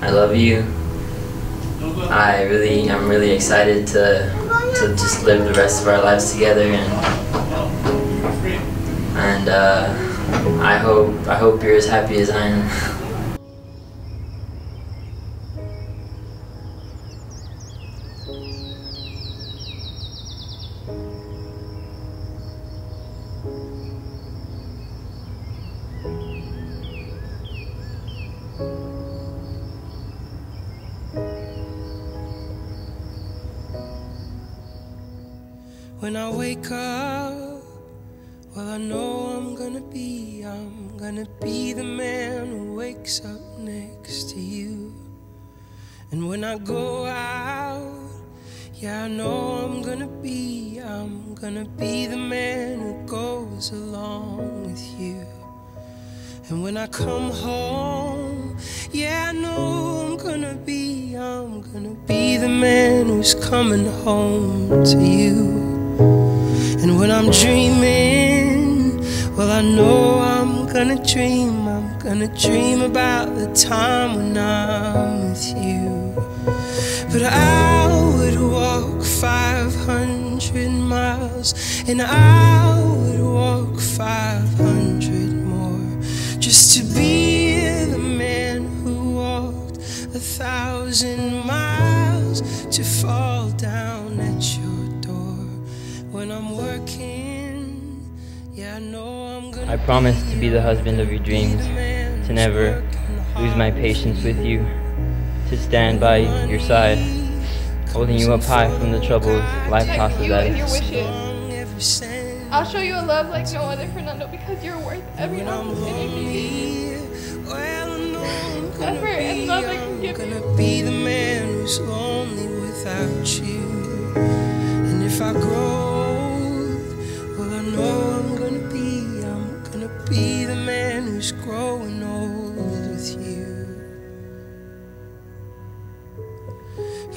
I love you. I really, I'm really excited to to just live the rest of our lives together, and and uh, I hope I hope you're as happy as I am. When I wake up, well, I know I'm gonna be, I'm gonna be the man who wakes up next to you. And when I go out, yeah, I know I'm gonna be, I'm gonna be the man who goes along with you. And when I come home, yeah, I know I'm gonna be, I'm gonna be the man who's coming home to you. And when I'm dreaming, well, I know I'm gonna dream. I'm gonna dream about the time when I'm with you. But I would walk 500 miles, and I would walk 500 more just to be the man who walked a thousand miles to fall down at your when I'm working, yeah, I know I'm gonna I promise to be the husband of your dreams, to never lose my patience with you, to stand by your side, holding you up high from the troubles life tosses at us. I'll show you a love like no other, Fernando, because you're worth every ounce of opportunity. Effort and love I can give you.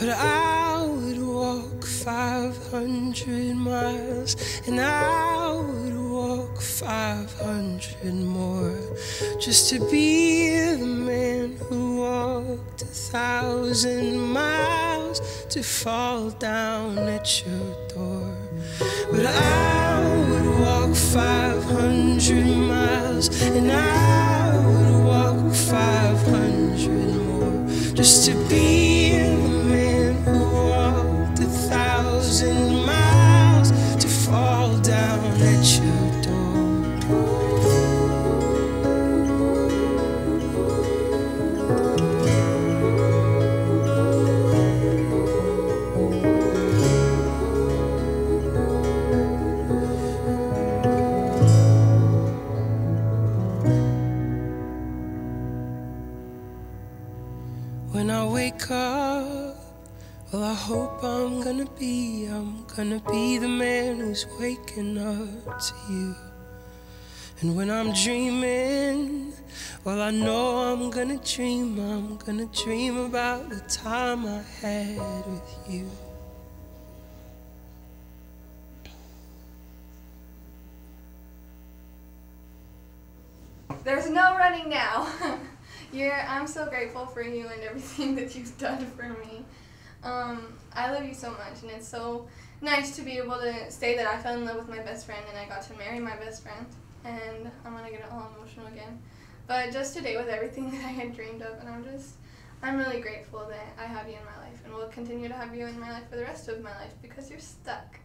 But I would walk 500 miles, and I would walk 500 more just to be the man who walked a thousand miles to fall down at your door. But I would walk 500 miles, and I would walk 500 more just to be Up, well, I hope I'm gonna be, I'm gonna be the man who's waking up to you. And when I'm dreaming, well, I know I'm gonna dream, I'm gonna dream about the time I had with you. There's no running now. You're, I'm so grateful for you and everything that you've done for me. Um, I love you so much, and it's so nice to be able to say that I fell in love with my best friend and I got to marry my best friend. And I'm gonna get all emotional again. But just today with everything that I had dreamed of, and I'm just, I'm really grateful that I have you in my life, and will continue to have you in my life for the rest of my life because you're stuck.